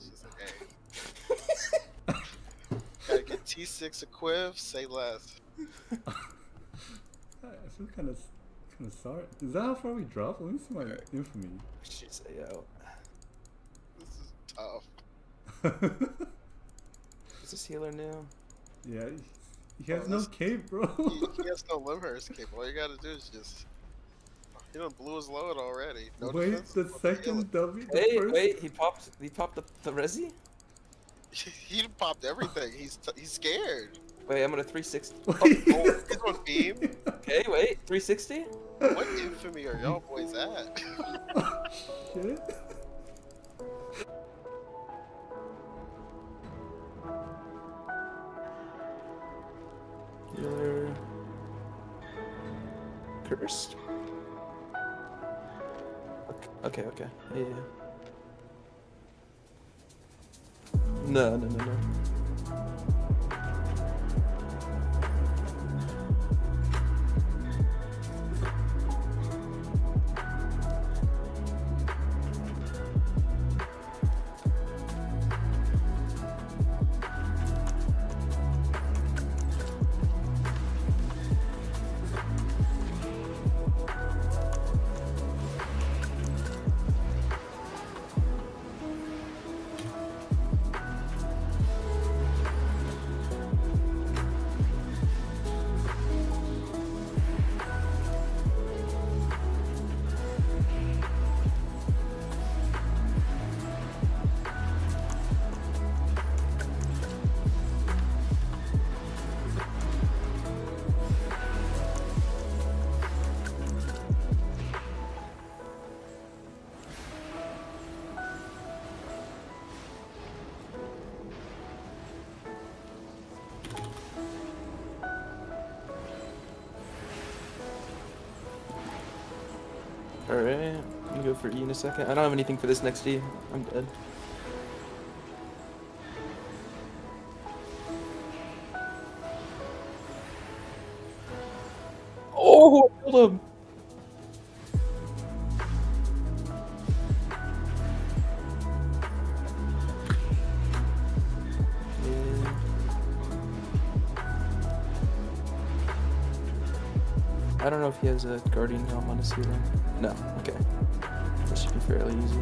She's like, hey. Gotta get T6 equipped, say less. I feel kind of kind of sorry. Is that how far we drop? Let me see my infamy. She's out. This is tough. Is this healer new? yeah, he, he has Oh, no cape, bro. He, he has no Lymhurst cape. All you gotta do is just. He done blew his load already. No Wait, defense, the second W. The Wait, first... wait, he popped he popped the, the resi? He popped everything. He's t- he's scared. Wait, I'm gonna 360. Wait. Oh, he's on beam. Okay, wait, 360? What infamy are y'all boys at? Shit. Healer. Cursed. Okay, okay, yeah. No, no, no, no. Alright, can go for E in a second. I don't have anything for this next E. I'm dead. Oh, killed if a guardian helm on his ceiling? No, okay. That should be fairly easy.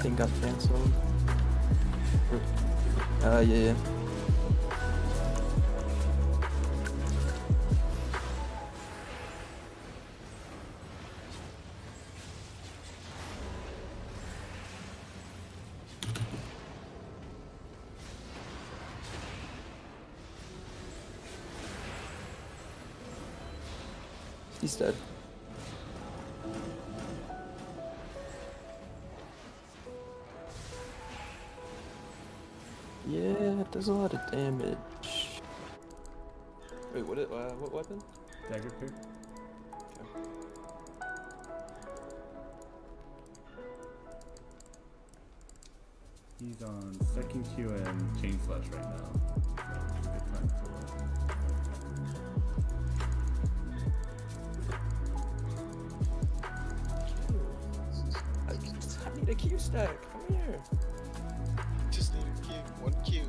Thing got cancelled. Uh, yeah, yeah. He's dead. Yeah, it does a lot of damage. Wait, what? Uh, what weapon? Dagger pick. He's on second Q and chain slash right now. So it's a good time to. I, I need a Q stack. Come here. A Q,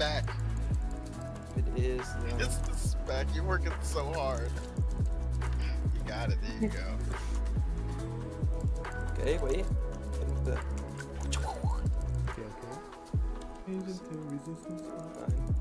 it's. It is. Leon. It's the spec. You're working so hard. You got it. There you go. Okay, wait. Hit him with the- Okay, okay. Agent to resistance.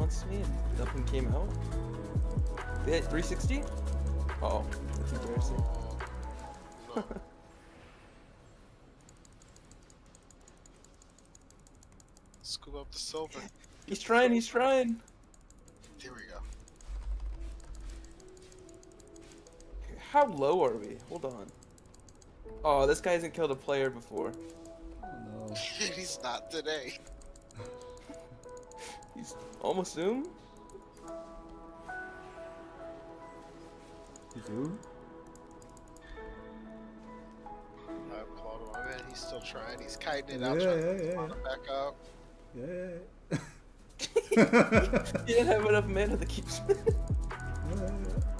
From Silence Me and nothing came out? They hit 360? Oh, that's embarrassing. No. Scoop up the silver. He's trying, he's trying. Here we go. How low are we? Hold on. Oh, this guy hasn't killed a player before. Oh no. He's not today. He's almost Zoom? Zoom? I applaud him. Man, he's still trying. He's kiting it Yeah, out. yeah, trying yeah, to yeah. spawn it back up. Yeah. yeah, He didn't have enough mana to keep spinning. yeah.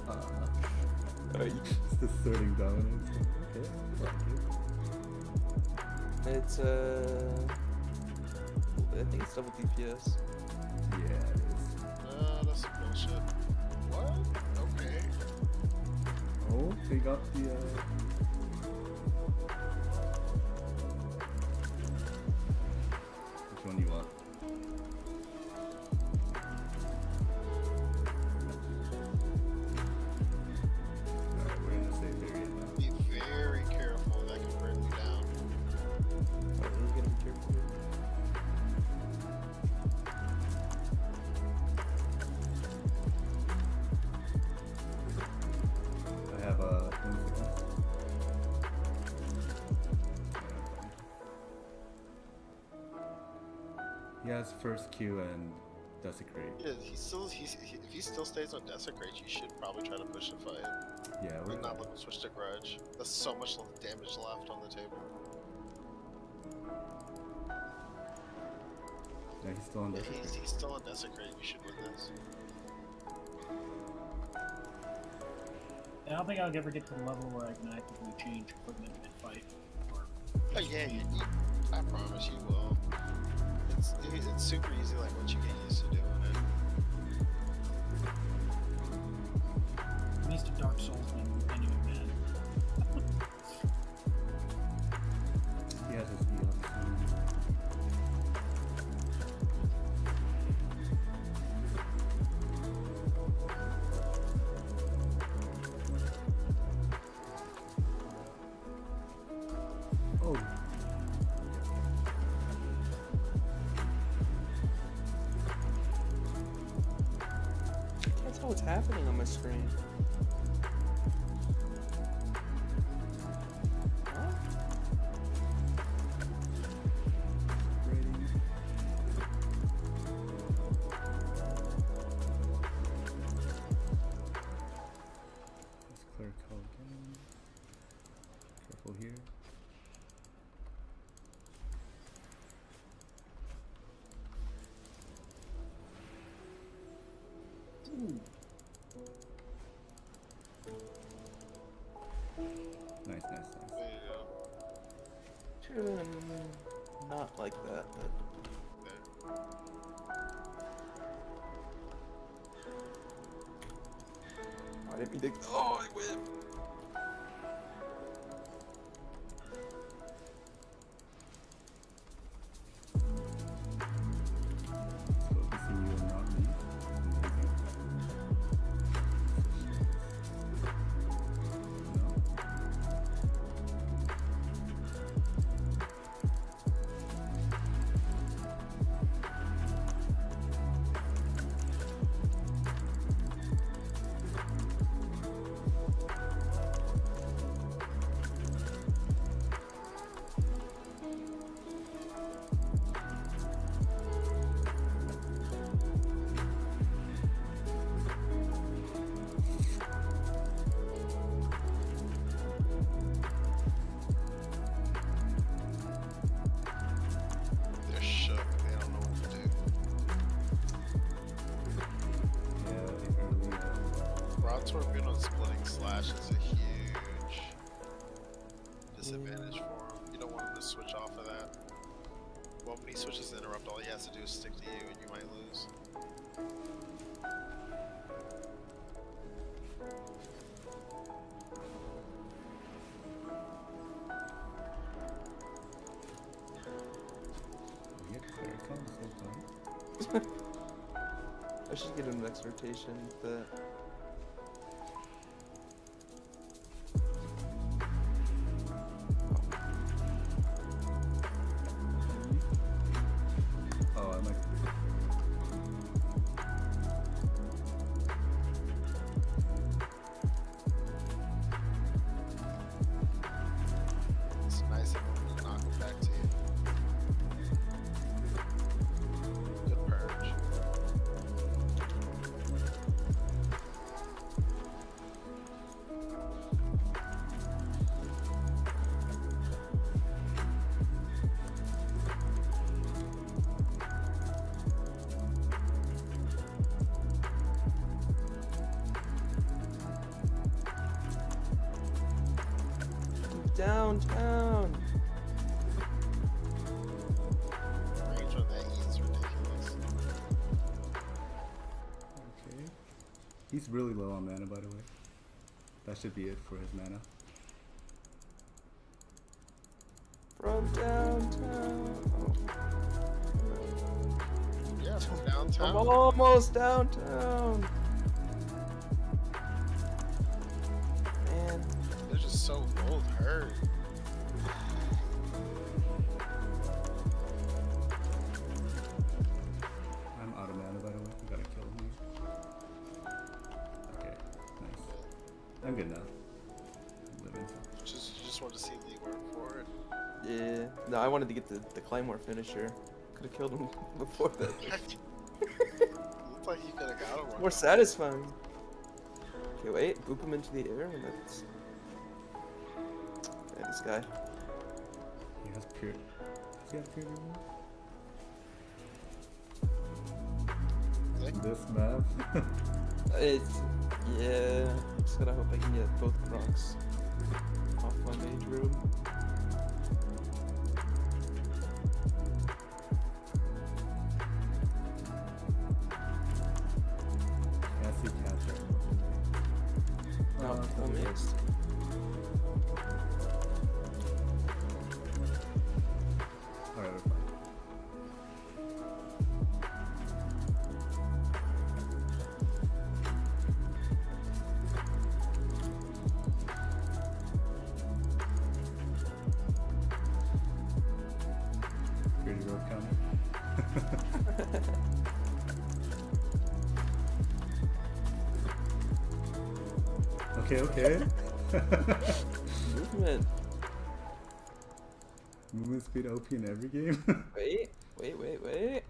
Uh, Alright, it's asserting dominance. Okay. I like. It's, uh... I think it's double DPS. Some bullshit. What? Okay. Oh, they got the. Uh... He first Q and desecrate. Yeah, he still. He's, he, if he still stays on desecrate, you should probably try to push the fight. Yeah, we're We're not looking to switch to grudge. There's so much le- damage left on the table. Yeah, he's still on If desecrate. he's, he's still on desecrate, you should win this. I don't think I'll ever get to the level where I can actively change equipment mid-fight. Or Oh yeah, you, you, I promise you will. It's it's super easy like what you get used to doing what's happening on my screen. What? Not like that, but I didn't mean to. Oh, I win. Flash is a huge disadvantage for him. You don't want him to switch off of that. Well, when he switches to interrupt, all he has to do is stick to you, and you might lose. We get Claricon this whole time. I should get him next rotation. Downtown. Range on that E is ridiculous. Okay. He's really low on mana, by the way. That should be it for his mana. From downtown. Yeah, from downtown. I'm downtown. almost downtown. So old hurt. I'm out of mana, by the way. You gotta kill me. Okay, nice. I'm good now. I'm. Just, you just wanted to see Lee work for it. yeah. No, I wanted to get the, the Claymore finisher. Could have killed him before that. Looked like you could have got him. More satisfying. Okay, wait. Boop him into the air and that's. Yeah, this guy. He has pure. Does he have pure removal? This map. It's. Yeah. Just gotta hope I can get both procs off my mage room. Okay, okay. Movement. Movement speed OP in every game. Wait, wait, wait, wait.